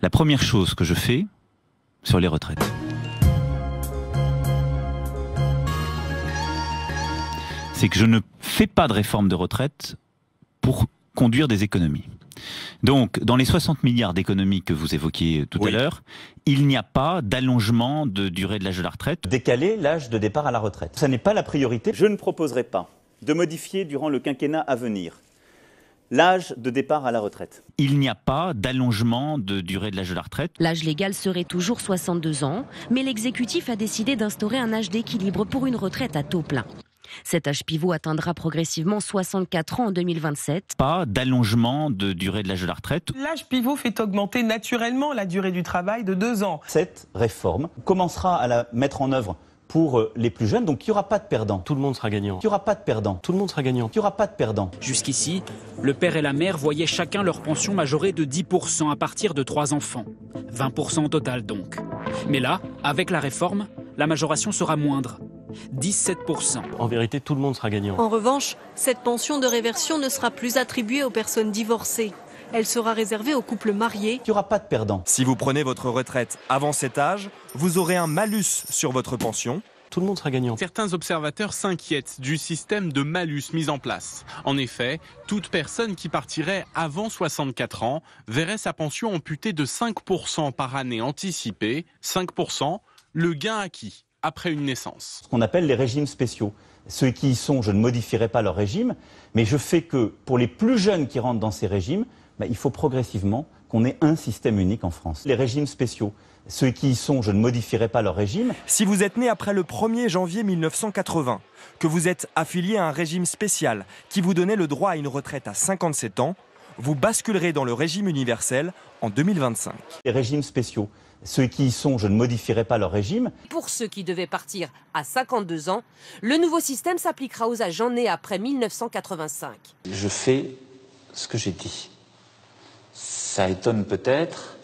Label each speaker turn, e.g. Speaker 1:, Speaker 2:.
Speaker 1: La première chose que je fais sur les retraites, c'est que je ne fais pas de réforme de retraite pour conduire des économies. Donc, dans les 60 milliards d'économies que vous évoquiez tout à l'heure, il n'y a pas d'allongement de durée de l'âge de la retraite.
Speaker 2: Décaler l'âge de départ à la retraite. Ce n'est pas la priorité. Je ne proposerai pas de modifier durant le quinquennat à venir l'âge de départ à la retraite.
Speaker 1: Il n'y a pas d'allongement de durée de l'âge de la retraite.
Speaker 3: L'âge légal serait toujours 62 ans, mais l'exécutif a décidé d'instaurer un âge d'équilibre pour une retraite à taux plein. Cet âge pivot atteindra progressivement 64 ans en 2027.
Speaker 1: Pas d'allongement de durée de l'âge de la retraite.
Speaker 4: L'âge pivot fait augmenter naturellement la durée du travail de deux ans.
Speaker 2: Cette réforme commencera à la mettre en œuvre pour euh, les plus jeunes, donc il n'y aura pas de perdant.
Speaker 5: Tout le monde sera gagnant.
Speaker 2: Il n'y aura pas de perdant.
Speaker 5: Tout le monde sera gagnant.
Speaker 2: Il n'y aura pas de perdant.
Speaker 6: Jusqu'ici, le père et la mère voyaient chacun leur pension majorée de 10% à partir de trois enfants. 20% au total donc. Mais là, avec la réforme, la majoration sera moindre. 17%.
Speaker 5: En vérité, tout le monde sera gagnant.
Speaker 7: En revanche, cette pension de réversion ne sera plus attribuée aux personnes divorcées. Elle sera réservée aux couples mariés.
Speaker 2: Il n'y aura pas de perdant.
Speaker 8: Si vous prenez votre retraite avant cet âge, vous aurez un malus sur votre pension.
Speaker 5: Tout le monde sera gagnant.
Speaker 9: Certains observateurs s'inquiètent du système de malus mis en place. En effet, toute personne qui partirait avant 64 ans verrait sa pension amputée de 5% par année anticipée. 5%, le gain acquis après une naissance.
Speaker 2: Ce qu'on appelle les régimes spéciaux. Ceux qui y sont, je ne modifierai pas leur régime, mais je fais que pour les plus jeunes qui rentrent dans ces régimes, ben, il faut progressivement qu'on ait un système unique en France. Les régimes spéciaux. Ceux qui y sont, je ne modifierai pas leur régime.
Speaker 8: Si vous êtes né après le 1er janvier 1980, que vous êtes affilié à un régime spécial qui vous donnait le droit à une retraite à 57 ans, vous basculerez dans le régime universel en 2025.
Speaker 2: Les régimes spéciaux. Ceux qui y sont, je ne modifierai pas leur régime.
Speaker 10: Pour ceux qui devaient partir à 52 ans, le nouveau système s'appliquera aux agents nés après 1985.
Speaker 11: Je fais ce que j'ai dit. Ça étonne peut-être,